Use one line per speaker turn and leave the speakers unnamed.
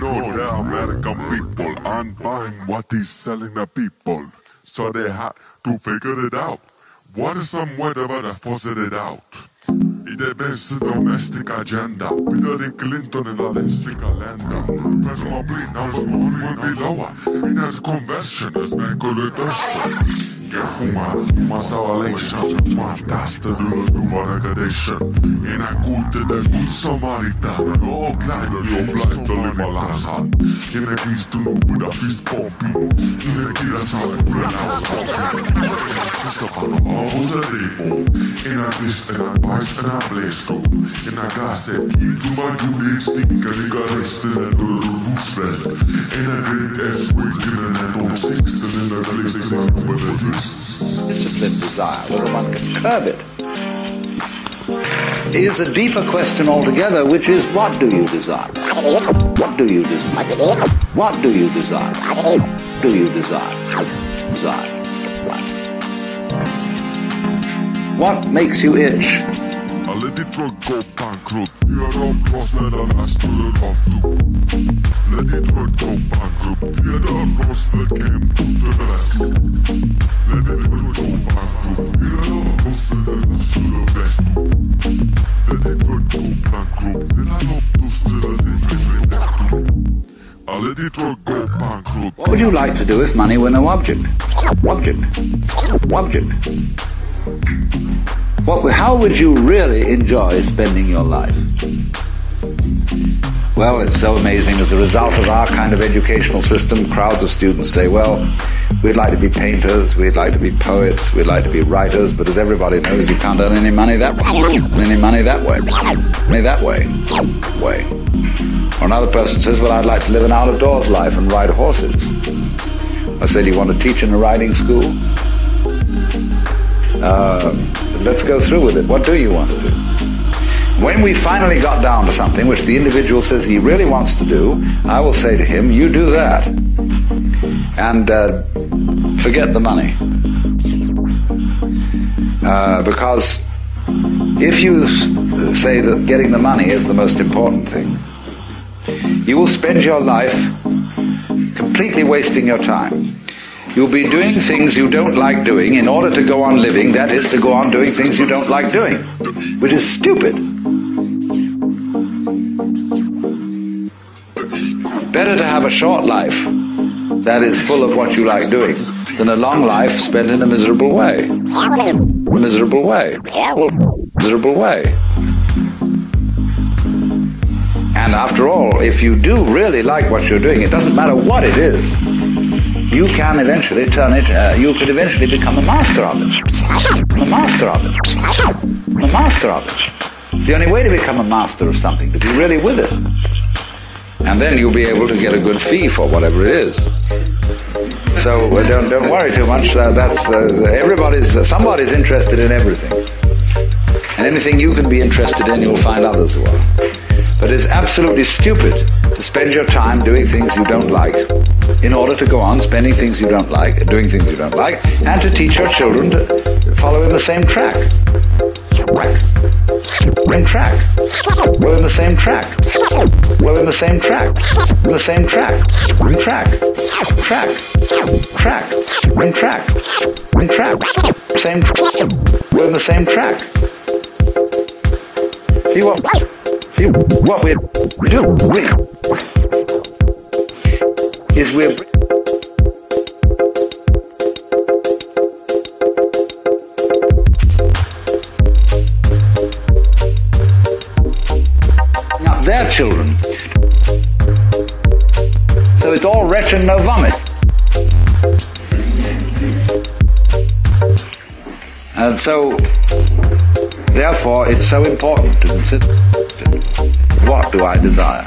know the American people aren't buying what he's selling the people. So they had to figure it out. What is some way to better force it out? Y debe ser domestic agenda. Hillary Clinton en la domestica lenda. Presumably, now will be lower. In its conversion is manipulation. Get fuma, fuma salvation. Mataste du duvaragation. In a gute de good Samaritan. Oh, glad you're blind to live my last hand. In a feast to know with a feast pumpy. In a kid that's how I put it out. Vamos a demo. In a dish and a bice and a blaze go. In a glass and key to my unique stick. And you got rested at the roots fed. In a great ass wicked and a don't sticks. And in a place they with a twist.
Disciplined desire, whether one can curb it, is a deeper question altogether, which is what do you desire? What do you desire? What do you desire? Do you desire? Desire. What makes you itch?
I let go bankrupt. To the off to. Let go bankrupt. That came to the
What would you like to do if money were no object? Object. Object. What, how would you really enjoy spending your life? Well, it's so amazing. As a result of our kind of educational system, crowds of students say, well, we'd like to be painters, we'd like to be poets, we'd like to be writers, but as everybody knows, you can't earn any money that way. Any money that way. Money that way. Way. Or another person says, well, I'd like to live an out-of-doors life and ride horses. I say, you want to teach in a riding school? Uh, let's go through with it. What do you want to do? When we finally got down to something which the individual says he really wants to do, I will say to him, you do that. And uh, forget the money. Uh, because if you say that getting the money is the most important thing, you will spend your life completely wasting your time. You'll be doing things you don't like doing in order to go on living, that is, to go on doing things you don't like doing, which is stupid. Better to have a short life that is full of what you like doing than a long life spent in a miserable way. Miserable way. Miserable way. And after all, if you do really like what you're doing, it doesn't matter what it is you can eventually turn it, uh, you could eventually become a master of it. A master of it. A master of it. The only way to become a master of something, to be really with it. And then you'll be able to get a good fee for whatever it is. So uh, don't, don't worry too much. Uh, that's uh, everybody's, somebody's interested in everything. And anything you can be interested in, you'll find others who are. But it's absolutely stupid to spend your time doing things you don't like in order to go on spending things you don't like, doing things you don't like, and to teach your children to follow in the same track. Track. In track. We're in the same track. We're in the same track. In the same track. In track. Track. Track. In track. In track. Same. We're in the same track. See what? What we do? We is we're now their children. So it's all retch and no vomit. And so, therefore, it's so important to consider what do I desire?